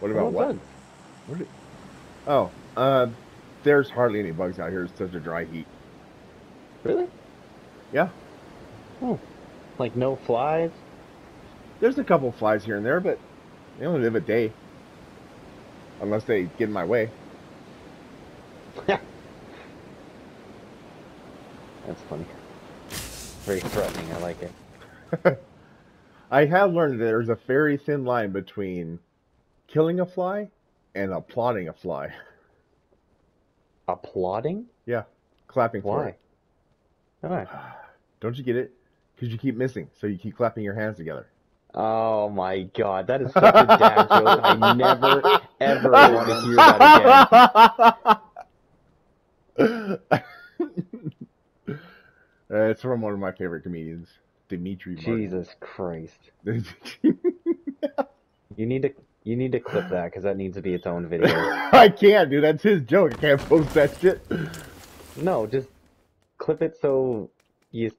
What about what? bugs. What did- Oh, uh, there's hardly any bugs out here. It's such a dry heat. Really? Yeah. Oh, like no flies? There's a couple flies here and there, but they only live a day. Unless they get in my way. That's funny. Very threatening. I like it. I have learned that there's a very thin line between killing a fly and applauding a fly. Applauding? Yeah, clapping for Why? it. Why? Don't you get it? Because you keep missing, so you keep clapping your hands together. Oh my god, that is such a dad joke. I never, ever want to hear that again. It's from one of my favorite comedians, Demetri Martin. Jesus Christ. You need to, you need to clip that because that needs to be its own video. I can't, dude. That's his joke. I can't post that shit. No, just clip it so you